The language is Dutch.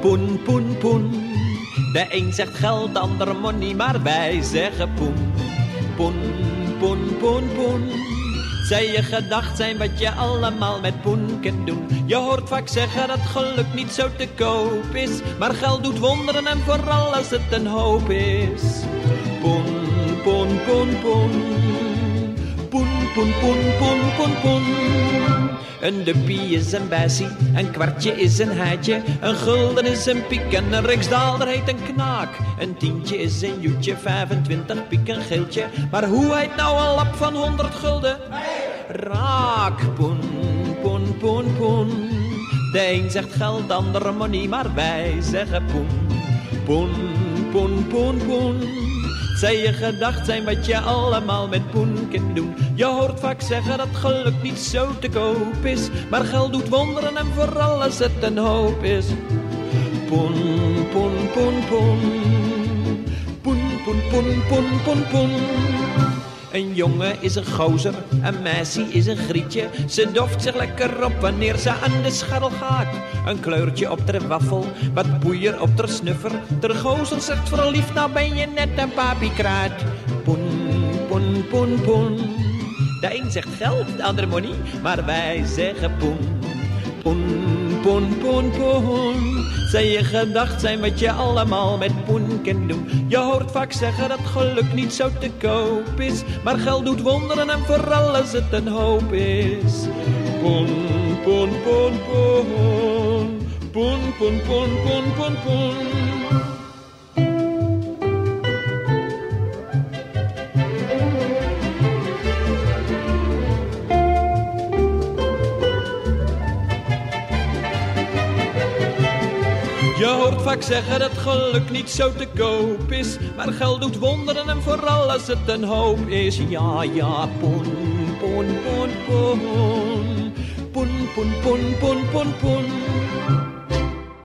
Poen, poen, poen. De een zegt geld, de ander money, maar wij zeggen poen. Poen, poen, poen, poen. Zij je gedacht zijn wat je allemaal met poen kunt doen. Je hoort vaak zeggen dat geluk niet zo te koop is. Maar geld doet wonderen en vooral als het een hoop is. Poen, poen, poen, poen. Poen, poen, poen, poen, poen. Een duppie is een bessie, een kwartje is een heitje, een gulden is een piek en een riksdaalder heet een knaak. Een tientje is een joetje, 25 piek een geeltje, maar hoe heet nou een lap van 100 gulden? Raak, poen, poen, poen, poen. De een zegt geld, de ander money, maar wij zeggen poen. Poen, poen, poen, poen. Zij je gedacht zijn wat je allemaal met poen kunt doen. Je hoort vaak zeggen dat geluk niet zo te koop is. Maar geld doet wonderen en vooral als het een hoop is. Poen, poen, poen, poen. Poen, poen, poen, poen, poen, poen. Een jongen is een gozer, een meisje is een grietje. Ze doft zich lekker op wanneer ze aan de scharrel gaat. Een kleurtje op ter waffel, wat boeier op ter snuffer. Ter gozer zegt verliefd, nou ben je net een papiekraat. Poen, poen, poen, poen. De een zegt geld, de ander money, maar wij zeggen poen. Poen, poen, poen, poen. Zij je gedacht zijn wat je allemaal met poen kunt doen. Je hoort vaak zeggen dat geluk niet zo te koop is. Maar geld doet wonderen en vooral als het een hoop is. Poen, poen, poen, poen. Poen, poen, poen, poen, poen, poen. Je hoort vaak zeggen dat geluk niet zo te koop is. Maar geld doet wonderen en vooral als het een hoop is. Ja, ja, poen, poen, poen, poen. Poen, poen, poen, poen, poen, poen.